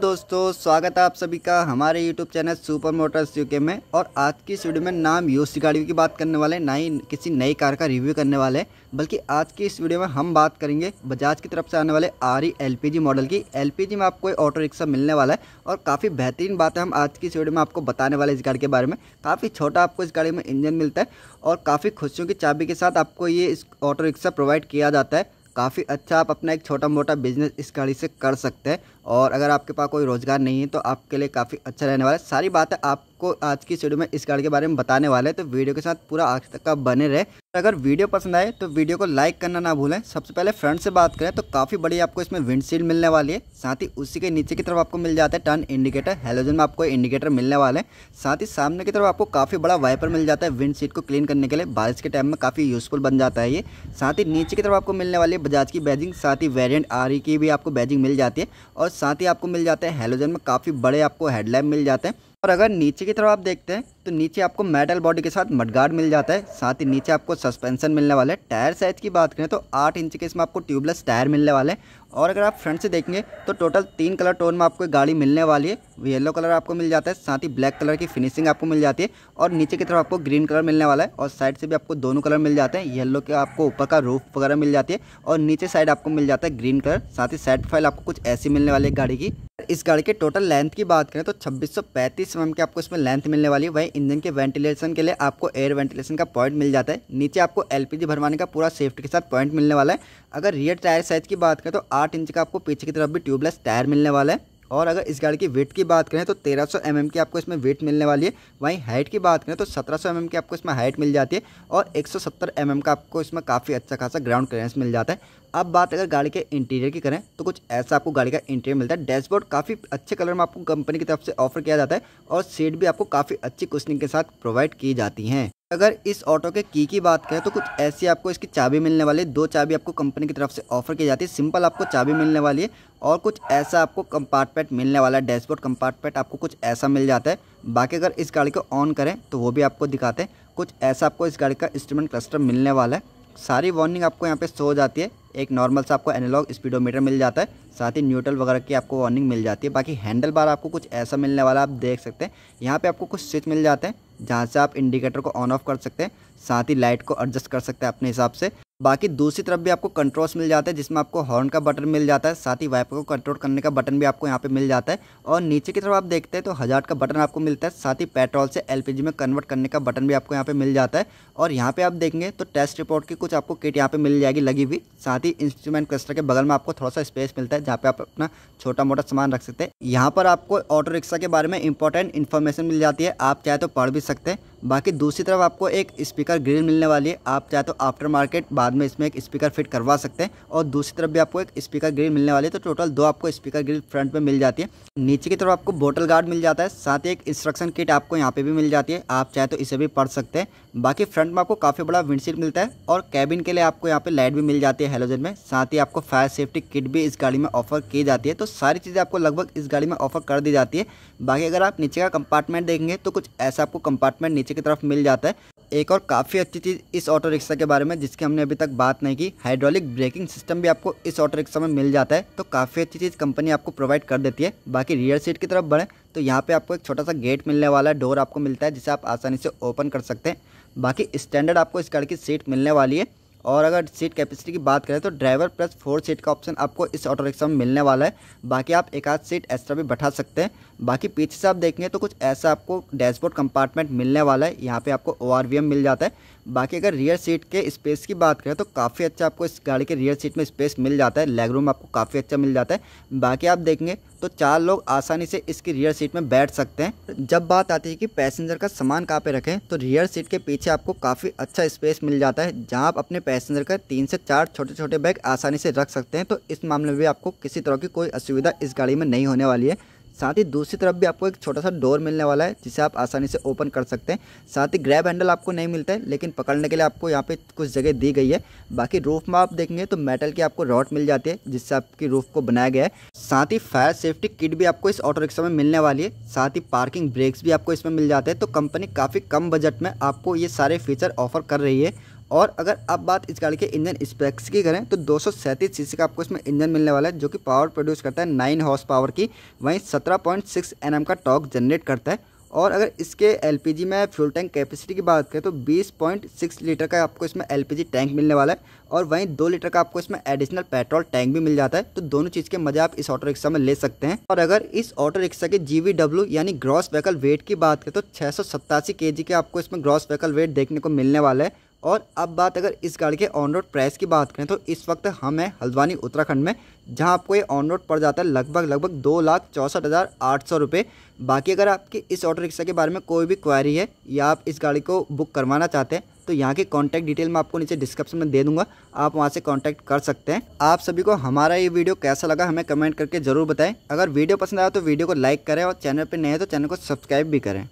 दोस्तों, स्वागत है आप सभी का हमारे YouTube channel super motors UK में। और आज की इस वीडियो में नाम यूज़ गाड़ियों की बात करने वाले ना ही किसी नई कार का रिव्यू करने वाले बल्कि आज की इस वीडियो में हम बात करेंगे बजाज की तरफ़ से आने वाले आर ई मॉडल की। एलपीजी में आपको ऑटो रिक्शा मिलने वाला है और काफ़ी बेहतरीन बात है हम आज की इस वीडियो में आपको बताने वाले इस गाड़ी के बारे में। काफ़ी छोटा आपको इस गाड़ी में इंजन मिलता है और काफ़ी खुशियों की चाबी के साथ आपको ये इस ऑटो रिक्शा प्रोवाइड किया जाता है। काफ़ी अच्छा आप अपना एक छोटा मोटा बिज़नेस इस गाड़ी से कर सकते हैं। और अगर आपके पास कोई रोज़गार नहीं है तो आपके लिए काफ़ी अच्छा रहने वाला है। सारी बातें आपको आज की वीडियो में इस गाड़ी के बारे में बताने वाले हैं तो वीडियो के साथ पूरा आज तक का बने रहे। अगर वीडियो पसंद आए तो वीडियो को लाइक करना ना भूलें। सबसे पहले फ्रंट से बात करें तो काफ़ी बड़ी आपको इसमें विंडशील्ड मिलने वाली है। साथ ही उसी के नीचे की तरफ़ आपको मिल जाता है टर्न इंडिकेटर हेलोजन में आपको इंडिकेटर मिलने वाले हैं। साथ ही सामने की तरफ़ आपको काफ़ी बड़ा वाइपर मिल जाता है विंड सीट को क्लीन करने के लिए। बारिश के टाइम में काफ़ी यूजफुल बन जाता है ये। साथ ही नीचे की तरफ़ आपको मिलने वाली है बजाज की बैजिंग साथ ही वेरियंट आर की भी आपको बैजिंग मिल जाती है। और साथ ही आपको मिल जाते हैं। हेलोजन में काफ़ी बड़े आपको हेडलैम्प मिल जाते हैं। और अगर नीचे की तरफ़ आप देखते हैं तो नीचे आपको मेटल बॉडी के साथ मडगार्ड मिल जाता है। साथ ही नीचे आपको सस्पेंशन मिलने वाला है। टायर साइज़ की बात करें तो आठ इंच के इसमें आपको ट्यूबलेस टायर मिलने वाले हैं। और अगर आप फ्रंट से देखेंगे तो टोटल तीन कलर टोन में आपको गाड़ी मिलने वाली है। येलो कलर आपको मिल जाता है। साथ ही ब्लैक कलर की फिनिशिंग आपको मिल जाती है। और नीचे की तरफ़ आपको ग्रीन कलर मिलने वाला है। और साइड से भी आपको दोनों कलर मिल जाते हैं। येलो के आपको ऊपर का रूफ वगैरह मिल जाती है। और नीचे साइड आपको मिल जाता है ग्रीन कलर साथ ही साइड फ़ाइल आपको कुछ ऐसी मिलने वाली है गाड़ी की। इस गाड़ी के टोटल लेंथ की बात करें तो छब्बीस सौ पैंतीस एम की आपको इसमें लेंथ मिलने वाली है। वही इंजन के वेंटिलेशन के लिए आपको एयर वेंटिलेशन का पॉइंट मिल जाता है। नीचे आपको एलपीजी भरवाने का पूरा सेफ्टी के साथ पॉइंट मिलने वाला है। अगर रियर टायर साइज़ की बात करें तो आठ इंच का आपको पीछे की तरफ़ भी ट्यूबलेस टायर मिलने वाला है। और अगर इस गाड़ी की वेट की बात करें तो 1300 सौ mm की आपको इसमें वेट मिलने वाली है। वहीं हाइट की बात करें तो 1700 सौ mm की आपको इसमें हाइट मिल जाती है। और 170 mm का आपको इसमें काफ़ी अच्छा खासा ग्राउंड क्लियरेंस मिल जाता है। अब बात अगर गाड़ी के इंटीरियर की करें तो कुछ ऐसा आपको गाड़ी का इंटीरियर मिलता है। डैशबोर्ड काफ़ी अच्छे कलर में आपको कंपनी की तरफ़ से ऑफ़र किया जाता है और सीट भी आपको काफ़ी अच्छी कुशनिंग के साथ प्रोवाइड की जाती हैं। अगर इस ऑटो के की की बात करें तो कुछ ऐसी आपको इसकी चाबी मिलने वाली है। दो चाबी आपको कंपनी की तरफ़ से ऑफ़र की जाती है। सिंपल आपको चाबी मिलने वाली है और कुछ ऐसा आपको कंपार्टमेंट मिलने वाला है। डैशबोर्ड कंपार्टमेंट आपको कुछ ऐसा मिल जाता है। बाकी अगर इस गाड़ी को ऑन करें तो वो भी आपको दिखाते हैं। कुछ ऐसा आपको इस गाड़ी का इंस्ट्रूमेंट क्लस्टर मिलने वाला है। सारी वार्निंग आपको यहाँ पे हो जाती है। एक नॉर्मल सा आपको एनालॉग स्पीडोमीटर मिल जाता है, साथ ही न्यूट्रल वगैरह की आपको वार्निंग मिल जाती है। बाकी हैंडल बार आपको कुछ ऐसा मिलने वाला आप देख सकते हैं। यहाँ पे आपको कुछ स्विच मिल जाते हैं, जहाँ से आप इंडिकेटर को ऑन ऑफ़ कर सकते हैं, साथ ही लाइट को एडजस्ट कर सकते हैं अपने हिसाब से। बाकी दूसरी तरफ़ भी आपको कंट्रोल्स मिल जाता है, जिसमें आपको हॉर्न का बटन मिल जाता है, साथ ही वाइपर को कंट्रोल करने का बटन भी आपको यहाँ पे मिल जाता है। और नीचे की तरफ़ आप देखते हैं तो हज़ार का बटन आपको मिलता है, साथ ही पेट्रोल से एलपीजी में कन्वर्ट करने का बटन भी आपको यहाँ पे मिल जाता है। और यहाँ पे आप देखेंगे तो टेस्ट रिपोर्ट की कुछ आपको किट यहाँ पे मिल जाएगी लगी हुई, साथ ही इंस्ट्रूमेंट क्लस्टर के बगल में आपको थोड़ा सा स्पेस मिलता है, जहाँ पे आप अपना छोटा मोटा सामान रख सकते हैं। यहाँ पर आपको ऑटो रिक्शा के बारे में इंपॉर्टेंट इन्फॉर्मेशन मिल जाती है, आप चाहे तो पढ़ भी सकते हैं। बाकी दूसरी तरफ़ आपको एक स्पीकर ग्रिल मिलने वाली है। आप चाहे तो आफ्टर मार्केट बाद में इसमें एक स्पीकर फिट करवा सकते हैं और दूसरी तरफ़ भी आपको एक स्पीकर ग्रिल मिलने वाली है। तो टोटल दो आपको स्पीकर ग्रिल फ्रंट में मिल जाती है। नीचे की तरफ़ आपको बोटल गार्ड मिल जाता है। साथ ही एक इंस्ट्रक्शन किट आपको यहाँ पे भी मिल जाती है। आप चाहे तो इसे भी पढ़ सकते हैं। बाकी फ्रंट में आपको काफ़ी बड़ा विंडशीट मिलता है और कैबिन के लिए आपको यहाँ पे लाइट भी मिल जाती है हेलोजन में। साथ ही आपको फायर सेफ्टी किट भी इस गाड़ी में ऑफ़र की जाती है। तो सारी चीज़ें आपको लगभग इस गाड़ी में ऑफ़र कर दी जाती है। बाकी अगर आप नीचे का कंपार्टमेंट देखेंगे तो कुछ ऐसा आपको कंपार्टमेंट नीचे की तरफ़ मिल जाता है। एक और काफ़ी अच्छी चीज़ इस ऑटो रिक्शा के बारे में, जिसकी हमने अभी तक बात नहीं की, हाइड्रोलिक ब्रेकिंग सिस्टम भी आपको इस ऑटो रिक्शा में मिल जाता है। तो काफ़ी अच्छी चीज़ कंपनी आपको प्रोवाइड कर देती है। बाकी रियर सीट की तरफ़ बढ़ें तो यहाँ पे आपको एक छोटा सा गेट मिलने वाला है डोर आपको मिलता है, जिसे आप आसानी से ओपन कर सकते हैं। बाकी स्टैंडर्ड आपको इस गाड़ी की सीट मिलने वाली है। और अगर सीट कैपेसिटी की बात करें तो ड्राइवर प्लस फोर सीट का ऑप्शन आपको इस ऑटो रिक्शा में मिलने वाला है। बाकी आप एक आध सीट एक्स्ट्रा भी बैठा सकते हैं। बाकी पीछे से आप देखेंगे तो कुछ ऐसा आपको डैशबोर्ड कंपार्टमेंट मिलने वाला है। यहाँ पे आपको ओआरवीएम मिल जाता है। बाकी अगर रियर सीट के स्पेस की बात करें तो काफ़ी अच्छा आपको इस गाड़ी के रियर सीट में स्पेस मिल जाता है। लेग रूम आपको काफ़ी अच्छा मिल जाता है। बाकी आप देखेंगे तो चार लोग आसानी से इसकी रियर सीट में बैठ सकते हैं। जब बात आती है कि पैसेंजर का सामान कहाँ पे रखें तो रियर सीट के पीछे आपको काफ़ी अच्छा स्पेस मिल जाता है, जहाँ आप अपने पैसेंजर का तीन से चार छोटे छोटे बैग आसानी से रख सकते हैं तो इस मामले में भी आपको किसी तरह की कोई असुविधा इस गाड़ी में नहीं होने वाली है। साथ ही दूसरी तरफ़ भी आपको एक छोटा सा डोर मिलने वाला है, जिसे आप आसानी से ओपन कर सकते हैं। साथ ही ग्रैब हैंडल आपको नहीं मिलता है, लेकिन पकड़ने के लिए आपको यहाँ पे कुछ जगह दी गई है। बाकी रूफ में आप देखेंगे तो मेटल की आपको रॉड मिल जाती है, जिससे आपकी रूफ को बनाया गया है। साथ ही फायर सेफ्टी किट भी आपको इस ऑटो रिक्शा में मिलने वाली है। साथ ही पार्किंग ब्रेक्स भी आपको इसमें मिल जाते हैं तो कंपनी काफ़ी कम बजट में आपको ये सारे फीचर ऑफ़र कर रही है। और अगर आप बात इस गाड़ी के इंजन स्पेक्स की करें तो दो सीसी का आपको इसमें इंजन मिलने वाला है, जो कि पावर प्रोड्यूस करता है नाइन हॉर्स पावर की। वहीं सत्रह पॉइंट सिक्स एन का टॉक जनरेट करता है। और अगर इसके एलपीजी में फ्यूल टैंक कैपेसिटी की बात करें तो 20.6 लीटर का आपको इसमें एलपीजी टैंक मिलने वाला है। और वहीं दो लीटर का आपको इसमें एडिशनल पेट्रोल टैंक भी मिल जाता है। तो दोनों चीज़ के मज़े आप इस ऑटो रिक्शा में ले सकते हैं। और अगर इस ऑटो रिक्शा के जीवीडब्ल्यू यानी ग्रॉस व्हीकल वेट की बात करें तो छः सौ सत्तासी के आपको इसमें ग्रॉस व्हीकल वेट देखने को मिलने वाला है। और अब बात अगर इस गाड़ी के ऑन रोड प्राइस की बात करें तो इस वक्त हम हैं हल्द्वानी उत्तराखंड में, जहाँ आपको ये ऑन रोड पड़ जाता है लगभग लगभग दो लाख चौंसठ हज़ार आठ सौ रुपये बाकी अगर आपकी इस ऑटो रिक्शा के बारे में कोई भी क्वारी है या आप इस गाड़ी को बुक करवाना चाहते हैं तो यहाँ की कॉन्टैक्ट डिटेल मैं आपको नीचे डिस्क्रिप्शन में दे दूँगा। आप वहाँ से कॉन्टैक्ट कर सकते हैं। आप सभी को हमारा ये वीडियो कैसा लगा हमें कमेंट करके ज़रूर बताएँ। अगर वीडियो पसंद आया तो वीडियो को लाइक करें और चैनल पर नए हैं तो चैनल को सब्सक्राइब भी करें।